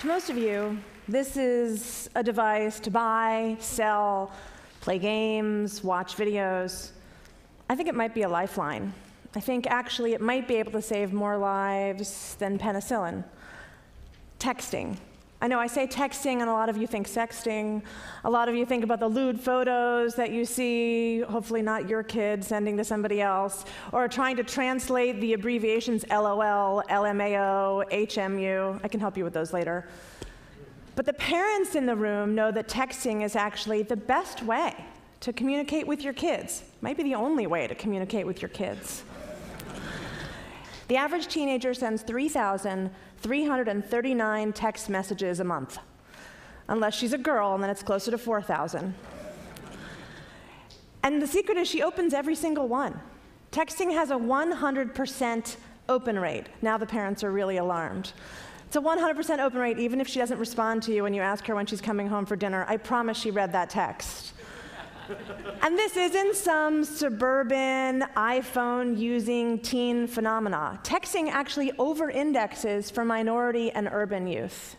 To most of you, this is a device to buy, sell, play games, watch videos. I think it might be a lifeline. I think actually it might be able to save more lives than penicillin. Texting. I know I say texting, and a lot of you think sexting. A lot of you think about the lewd photos that you see, hopefully not your kid sending to somebody else, or trying to translate the abbreviations LOL, LMAO, HMU. I can help you with those later. But the parents in the room know that texting is actually the best way to communicate with your kids. Might be the only way to communicate with your kids. The average teenager sends 3,339 text messages a month. Unless she's a girl, and then it's closer to 4,000. And the secret is she opens every single one. Texting has a 100% open rate. Now the parents are really alarmed. It's a 100% open rate, even if she doesn't respond to you when you ask her when she's coming home for dinner. I promise she read that text and this isn't some suburban iPhone using teen phenomena. Texting actually over indexes for minority and urban youth.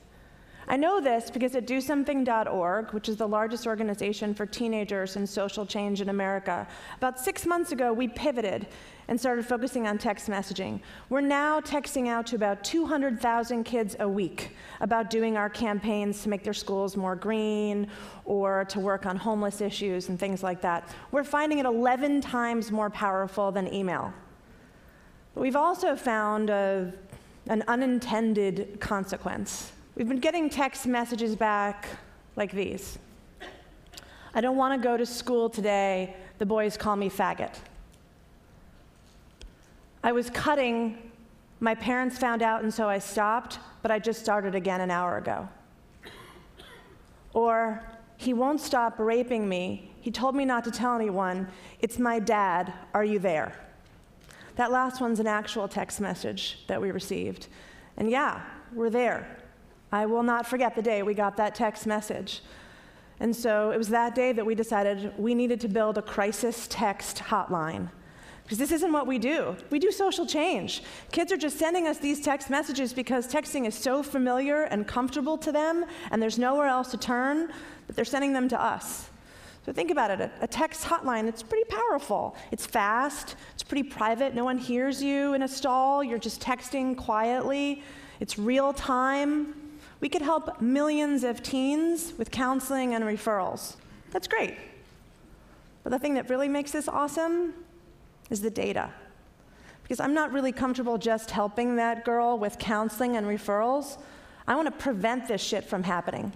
I know this because at DoSomething.org, which is the largest organization for teenagers and social change in America, about six months ago we pivoted and started focusing on text messaging. We're now texting out to about 200,000 kids a week about doing our campaigns to make their schools more green or to work on homeless issues and things like that. We're finding it 11 times more powerful than email. But we've also found a, an unintended consequence. We've been getting text messages back like these. I don't want to go to school today. The boys call me faggot. I was cutting, my parents found out, and so I stopped, but I just started again an hour ago. Or, he won't stop raping me. He told me not to tell anyone. It's my dad. Are you there? That last one's an actual text message that we received. And yeah, we're there. I will not forget the day we got that text message. And so it was that day that we decided we needed to build a crisis text hotline because this isn't what we do. We do social change. Kids are just sending us these text messages because texting is so familiar and comfortable to them, and there's nowhere else to turn, that they're sending them to us. So think about it a text hotline, it's pretty powerful. It's fast, it's pretty private, no one hears you in a stall, you're just texting quietly, it's real time. We could help millions of teens with counseling and referrals. That's great. But the thing that really makes this awesome is the data. Because I'm not really comfortable just helping that girl with counseling and referrals. I want to prevent this shit from happening.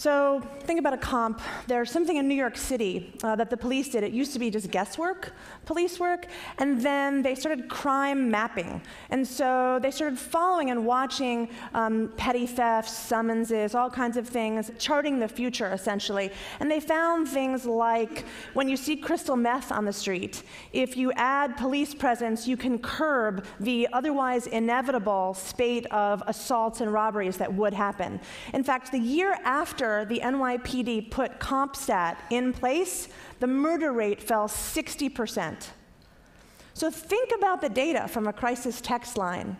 So think about a comp. There's something in New York City uh, that the police did. It used to be just guesswork, police work, and then they started crime mapping. And so they started following and watching um, petty thefts, summonses, all kinds of things, charting the future essentially. And they found things like when you see crystal meth on the street, if you add police presence, you can curb the otherwise inevitable spate of assaults and robberies that would happen. In fact, the year after the NYPD put CompStat in place, the murder rate fell 60%. So think about the data from a crisis text line.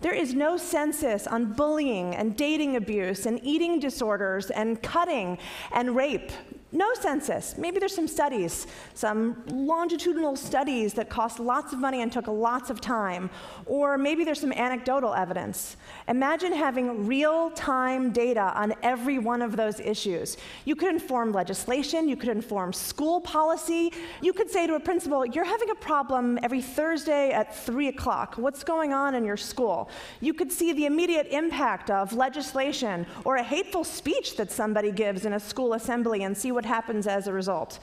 There is no census on bullying and dating abuse and eating disorders and cutting and rape no census. Maybe there's some studies, some longitudinal studies that cost lots of money and took lots of time. Or maybe there's some anecdotal evidence. Imagine having real time data on every one of those issues. You could inform legislation, you could inform school policy. You could say to a principal, You're having a problem every Thursday at 3 o'clock. What's going on in your school? You could see the immediate impact of legislation or a hateful speech that somebody gives in a school assembly and see what happens as a result.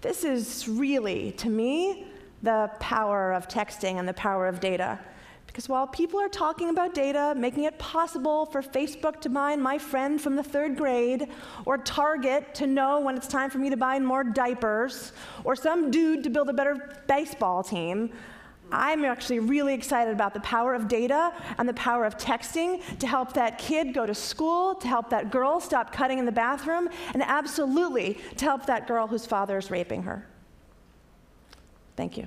This is really, to me, the power of texting and the power of data. Because while people are talking about data, making it possible for Facebook to mine my friend from the third grade, or Target to know when it's time for me to buy more diapers, or some dude to build a better baseball team, I'm actually really excited about the power of data and the power of texting to help that kid go to school, to help that girl stop cutting in the bathroom, and absolutely to help that girl whose father is raping her. Thank you.